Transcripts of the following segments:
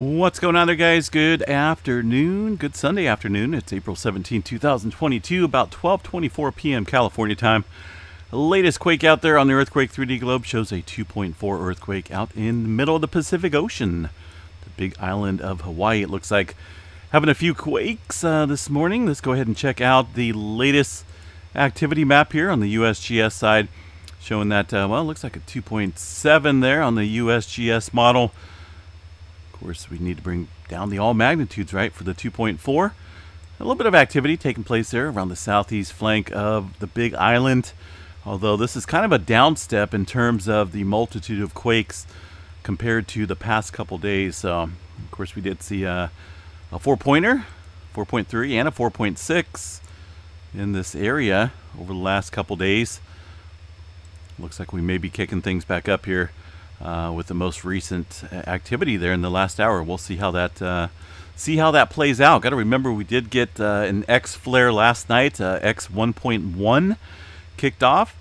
What's going on there, guys? Good afternoon. Good Sunday afternoon. It's April 17, 2022, about 12:24 p.m. California time. The latest quake out there on the Earthquake 3D globe shows a 2.4 earthquake out in the middle of the Pacific Ocean, the big island of Hawaii. It looks like having a few quakes uh, this morning. Let's go ahead and check out the latest activity map here on the USGS side, showing that uh, well, it looks like a 2.7 there on the USGS model. Of course, we need to bring down the all magnitudes, right, for the 2.4. A little bit of activity taking place there around the southeast flank of the big island. Although this is kind of a downstep in terms of the multitude of quakes compared to the past couple days. So, of course, we did see a, a four pointer, 4.3, and a 4.6 in this area over the last couple days. Looks like we may be kicking things back up here uh, with the most recent activity there in the last hour. We'll see how that uh, see how that plays out. Got to remember we did get uh, an X flare last night, uh, X 1.1 kicked off.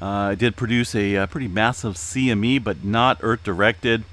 Uh, it did produce a, a, pretty massive CME, but not Earth directed.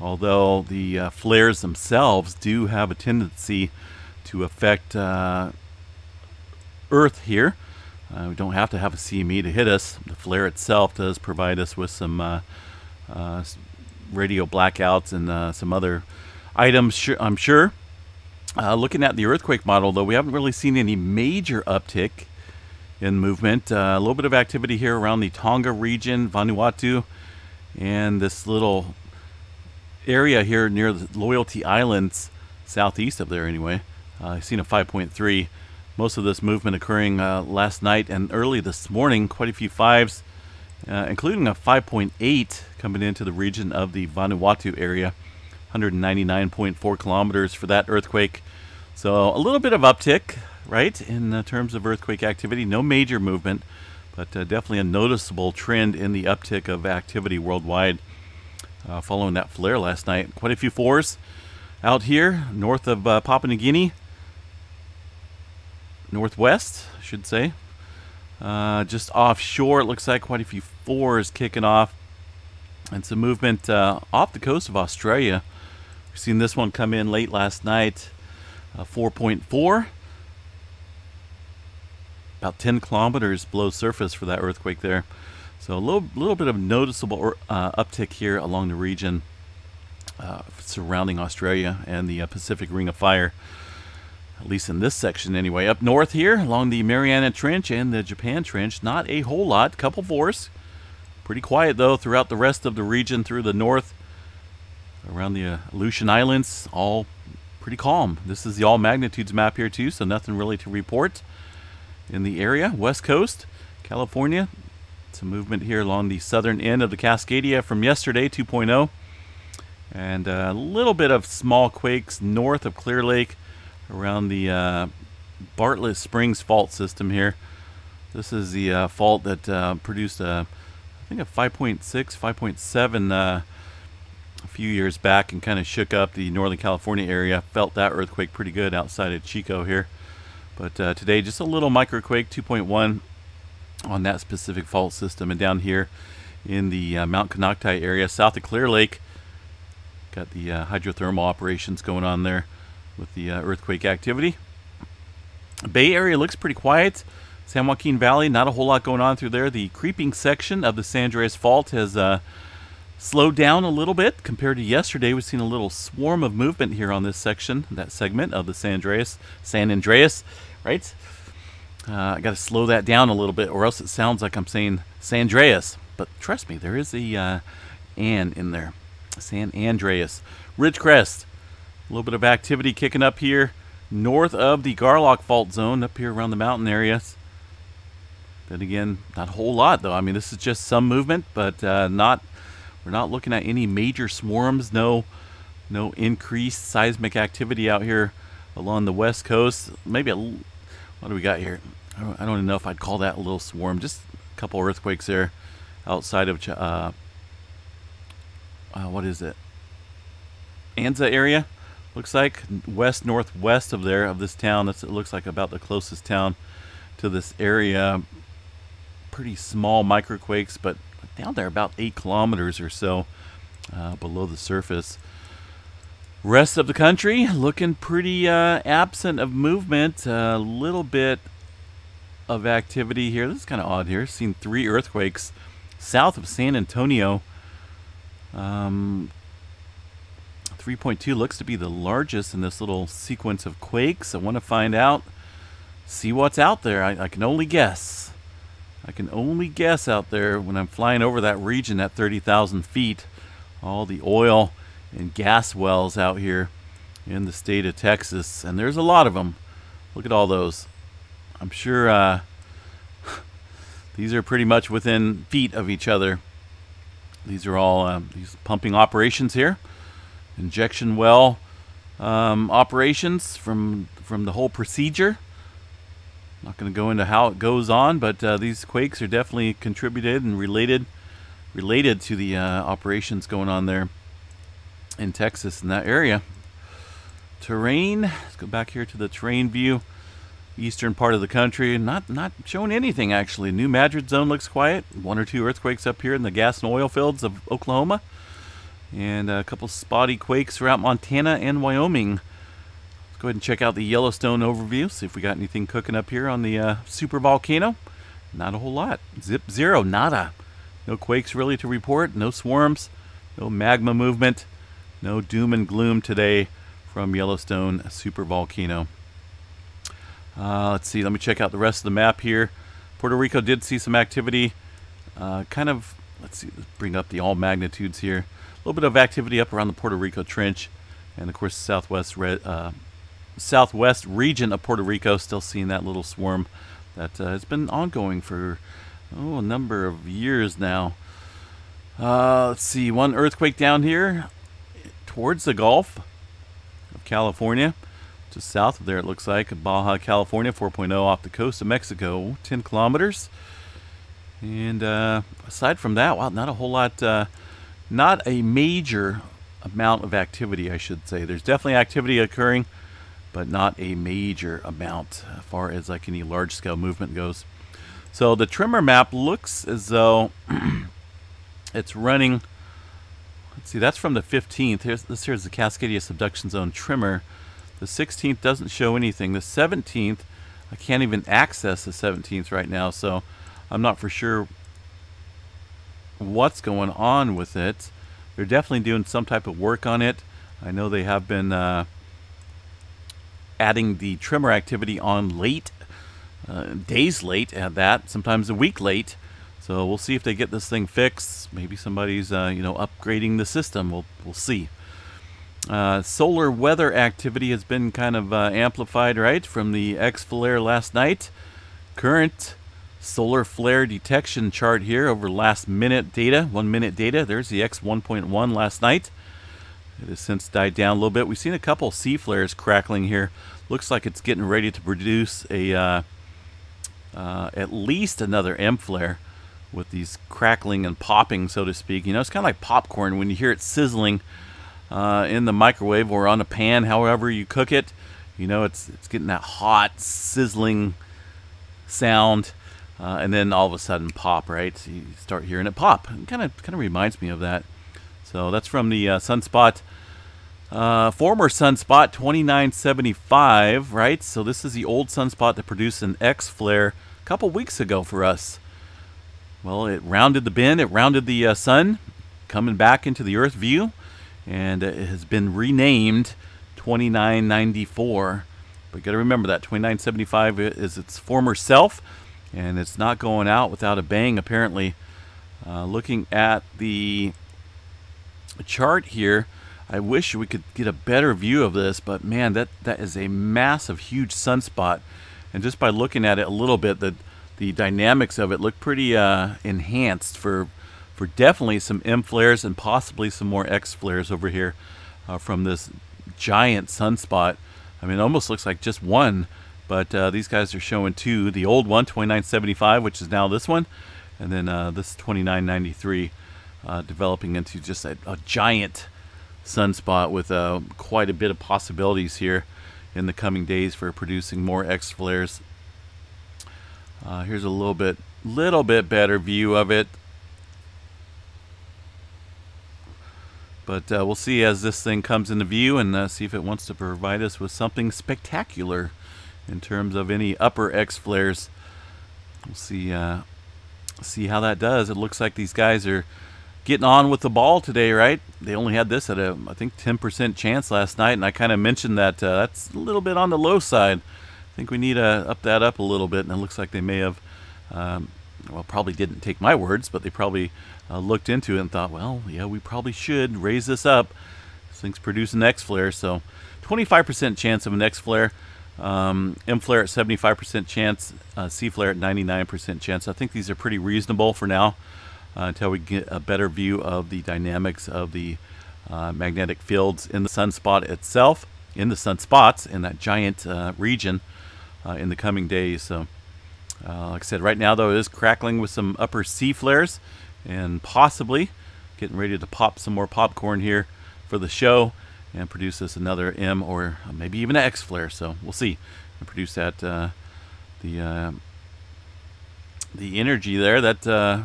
Although the flares themselves do have a tendency to affect Earth here. we don't have to have a CME to hit us. The flare itself does provide us with some radio blackouts and uh, some other items, I'm sure. Uh, looking at the earthquake model, though, we haven't really seen any major uptick in movement. Uh, a little bit of activity here around the Tonga region, Vanuatu, and this little area here near the Loyalty Islands, southeast of there anyway. Uh, I've seen a 5.3. Most of this movement occurring uh, last night and early this morning. Quite a few fives uh, including a 5.8 coming into the region of the Vanuatu area. 199.4 kilometers for that earthquake. So a little bit of uptick, right, in uh, terms of earthquake activity. No major movement, but uh, definitely a noticeable trend in the uptick of activity worldwide uh, following that flare last night. Quite a few fours out here north of uh, Papua New Guinea, northwest, I should say. Uh, just offshore, it looks like quite a few fours kicking off. And some movement uh, off the coast of Australia. We've seen this one come in late last night, uh, 4.4. About 10 kilometers below surface for that earthquake there. So a little, little bit of noticeable uh, uptick here along the region uh, surrounding Australia and the uh, Pacific Ring of Fire at least in this section anyway. Up north here, along the Mariana Trench and the Japan Trench, not a whole lot. Couple force. Pretty quiet, though, throughout the rest of the region through the north. Around the uh, Aleutian Islands, all pretty calm. This is the all magnitudes map here, too, so nothing really to report in the area. West Coast, California. Some movement here along the southern end of the Cascadia from yesterday, 2.0. And uh, a little bit of small quakes north of Clear Lake around the uh, Bartlett Springs fault system here. This is the uh, fault that uh, produced a, I think a 5.6, 5.7 uh, a few years back and kind of shook up the Northern California area. Felt that earthquake pretty good outside of Chico here. But uh, today, just a little microquake, 2.1 on that specific fault system. And down here in the uh, Mount Konocti area, south of Clear Lake, got the hydrothermal operations going on there with the uh, earthquake activity. Bay Area looks pretty quiet. San Joaquin Valley, not a whole lot going on through there. The creeping section of the San Andreas Fault has uh, slowed down a little bit compared to yesterday. We've seen a little swarm of movement here on this section, that segment of the San Andreas, San Andreas, right? Uh, I got to slow that down a little bit, or else it sounds like I'm saying San Andreas. But trust me, there is a uh, "an" in there. San Andreas, Ridgecrest, a little bit of activity kicking up here north of the Garlock fault zone up here around the mountain areas. Then again, not a whole lot though. I mean, this is just some movement, but uh, not. We're not looking at any major swarms. No, no increased seismic activity out here along the west coast. Maybe a. What do we got here? I don't, I don't know if I'd call that a little swarm. Just a couple earthquakes there outside of. Uh, uh, what is it? Anza area. Looks like west northwest of there of this town. That's it looks like about the closest town to this area. Pretty small microquakes, but down there about eight kilometers or so uh, below the surface. Rest of the country looking pretty uh, absent of movement. A little bit of activity here. This is kind of odd here. Seen three earthquakes south of San Antonio. Um, 3.2 looks to be the largest in this little sequence of quakes. I want to find out, see what's out there. I, I can only guess. I can only guess out there when I'm flying over that region at 30,000 feet. All the oil and gas wells out here in the state of Texas. And there's a lot of them. Look at all those. I'm sure uh, these are pretty much within feet of each other. These are all um, these pumping operations here, injection well um, operations from from the whole procedure. Not going to go into how it goes on, but uh, these quakes are definitely contributed and related related to the uh, operations going on there in Texas in that area. Terrain. Let's go back here to the terrain view eastern part of the country. Not not showing anything actually. New Madrid zone looks quiet. One or two earthquakes up here in the gas and oil fields of Oklahoma, and a couple spotty quakes throughout Montana and Wyoming. Let's go ahead and check out the Yellowstone overview. See if we got anything cooking up here on the uh, super volcano. Not a whole lot. Zip zero, nada. No quakes really to report. No swarms. No magma movement. No doom and gloom today from Yellowstone super volcano. Uh, let's see, let me check out the rest of the map here. Puerto Rico did see some activity. Uh, kind of, let's see, let's bring up the all magnitudes here. A little bit of activity up around the Puerto Rico Trench. And of course, southwest uh, southwest region of Puerto Rico, still seeing that little swarm that uh, has been ongoing for oh, a number of years now. Uh, let's see, one earthquake down here towards the Gulf of California. Just south of there, it looks like Baja, California, 4.0 off the coast of Mexico, 10 kilometers. And uh, aside from that, wow, not a whole lot, uh, not a major amount of activity, I should say. There's definitely activity occurring, but not a major amount as far as like any large scale movement goes. So the tremor map looks as though it's running. Let's see, that's from the 15th. Here's this here's the Cascadia subduction zone tremor. The 16th doesn't show anything. The 17th, I can't even access the 17th right now, so I'm not for sure what's going on with it. They're definitely doing some type of work on it. I know they have been uh, adding the tremor activity on late, uh, days late at that, sometimes a week late. So we'll see if they get this thing fixed. Maybe somebody's, uh, you know, upgrading the system. We'll, we'll see. Uh, solar weather activity has been kind of uh, amplified, right, from the X flare last night. Current solar flare detection chart here over last minute data, one minute data. There's the X 1.1 last night. It has since died down a little bit. We've seen a couple C flares crackling here. Looks like it's getting ready to produce a uh, uh at least another M flare with these crackling and popping, so to speak. You know, it's kind of like popcorn when you hear it sizzling uh, in the microwave or on a pan, however you cook it. You know, it's it's getting that hot, sizzling sound, uh, and then all of a sudden pop. Right, so you start hearing it pop. Kind of kind of reminds me of that. So that's from the uh, Sunspot. Uh, former Sunspot 2975, right? So this is the old Sunspot that produced an X flare a couple weeks ago for us. Well, it rounded the bend, it rounded the uh, sun, coming back into the Earth view and it has been renamed 2994. But you got to remember that 2975 is its former self, and it's not going out without a bang. Apparently, uh, looking at the chart here, I wish we could get a better view of this, but man, that that is a massive, huge sunspot, and just by looking at it a little bit, the the dynamics of it look pretty uh, enhanced for for definitely some M flares and possibly some more X flares over here uh, from this giant sunspot. I mean, it almost looks like just one, but uh, these guys are showing two. The old one, 2975, which is now this one, and then uh, this 2993 uh, developing into just a, a giant sunspot with uh, quite a bit of possibilities here in the coming days for producing more X flares. Uh, here's a little bit, little bit better view of it. But uh, we'll see as this thing comes into view and see if it wants to provide us with something spectacular in terms of any upper X flares. We'll see uh, see how that does. It looks like these guys are getting on with the ball today, right? They only had this at a I think 10% chance last night, and I kind of mentioned that uh, that's a little bit on the low side. I think we need to up that up a little bit, and it looks like they may have. Um, well, probably didn't take my words, but they probably uh, looked into it and thought, well, yeah, we probably should raise this up. This thing's producing X flare, so 25% chance of an X flare, um, M flare at 75% chance, uh, C flare at 99% chance. I think these are pretty reasonable for now uh, until we get a better view of the dynamics of the uh, magnetic fields in the sunspot itself, in the sunspots in that giant uh, region uh, in the coming days. So. Uh, like I said, right now though it is crackling with some upper C flares and possibly getting ready to pop some more popcorn here for the show and produce us another M or maybe even an X flare. So we'll see and produce that uh, the uh, the energy there. That uh,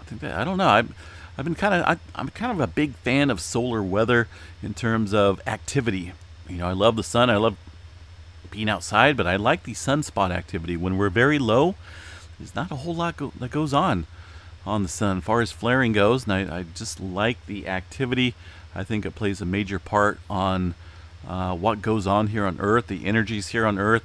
I think that I don't know. I've I've been kind of I'm kind of a big fan of solar weather in terms of activity. You know, I love the sun. I love being outside, but I like the sunspot activity. When we're very low, there's not a whole lot go that goes on on the sun. As far as flaring goes, and I, I just like the activity. I think it plays a major part on uh, what goes on here on Earth, the energies here on Earth.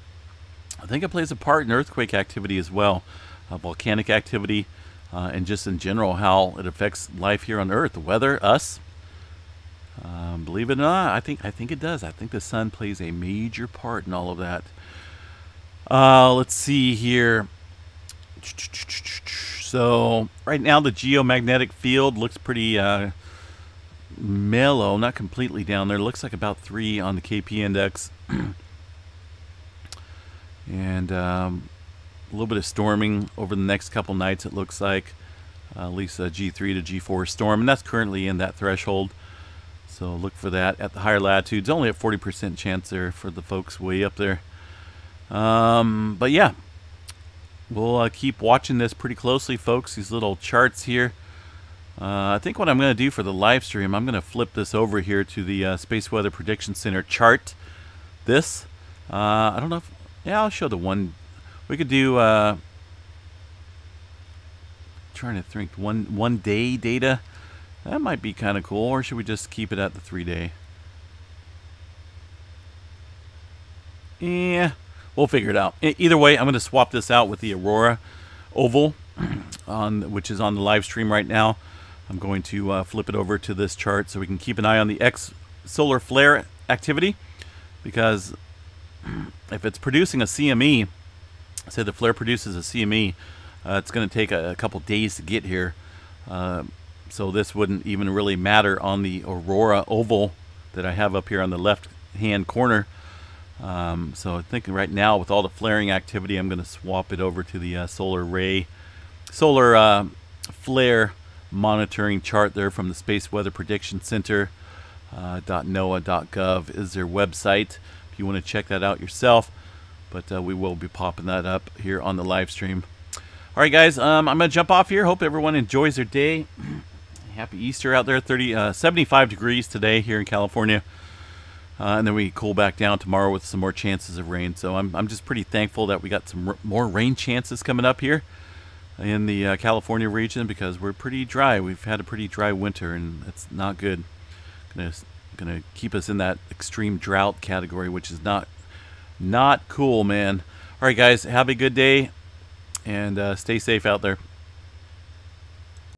I think it plays a part in earthquake activity as well, uh, volcanic activity, uh, and just in general how it affects life here on Earth, the weather, us, um, believe it or not, I think I think it does. I think the sun plays a major part in all of that. Uh, let's see here. So right now the geomagnetic field looks pretty uh, mellow, not completely down there. Looks like about three on the KP index, and um, a little bit of storming over the next couple nights. It looks like uh, at least a G3 to G4 storm, and that's currently in that threshold. So look for that at the higher latitudes. Only a 40% chance there for the folks way up there. Um, but yeah, we'll uh, keep watching this pretty closely, folks. These little charts here. Uh, I think what I'm going to do for the live stream, I'm going to flip this over here to the uh, Space Weather Prediction Center chart. This, uh, I don't know if, yeah, I'll show the one. We could do, uh, trying to think, one one day data. That might be kind of cool, or should we just keep it at the three day? Yeah, we'll figure it out. Either way, I'm going to swap this out with the Aurora Oval, on which is on the live stream right now. I'm going to uh, flip it over to this chart so we can keep an eye on the X solar flare activity, because if it's producing a CME, say the flare produces a CME, uh, it's going to take a, a, couple days to get here. Uh, so this wouldn't even really matter on the Aurora oval that I have up here on the left hand corner. Um, so I'm thinking right now with all the flaring activity, I'm going to swap it over to the uh, solar ray, solar uh, flare monitoring chart there from the Space Weather Prediction Center. Uh, .noaa.gov is their website if you want to check that out yourself. But uh, we will be popping that up here on the live stream. All right, guys, um, I'm going to jump off here. Hope everyone enjoys their day. Happy Easter out there. 30, uh, 75 degrees today here in California. Uh, and then we cool back down tomorrow with some more chances of rain. So I'm, I'm just pretty thankful that we got some more rain chances coming up here in the uh, California region because we're pretty dry. We've had a pretty dry winter and it's not good. Gonna gonna keep us in that extreme drought category, which is not not cool, man. All right, guys, have a good day and uh, stay safe out there.